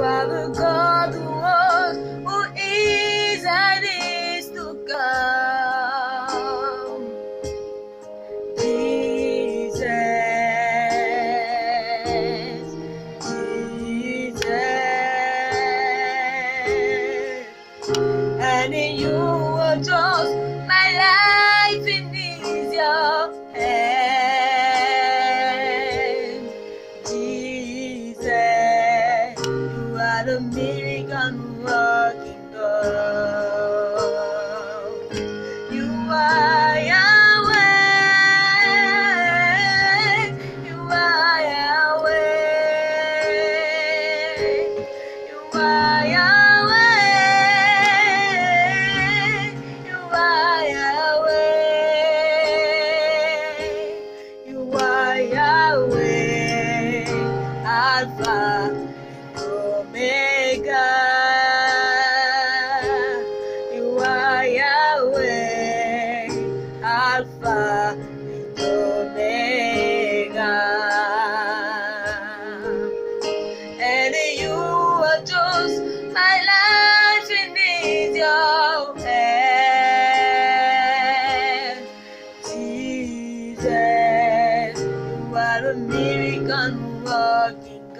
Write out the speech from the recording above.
are the miracle working God. You Yahweh. You Yahweh. You Yahweh. You Yahweh. You Yahweh. Alpha. Alpha and Omega. And you are just my life in your hand. Jesus, you are a miracle working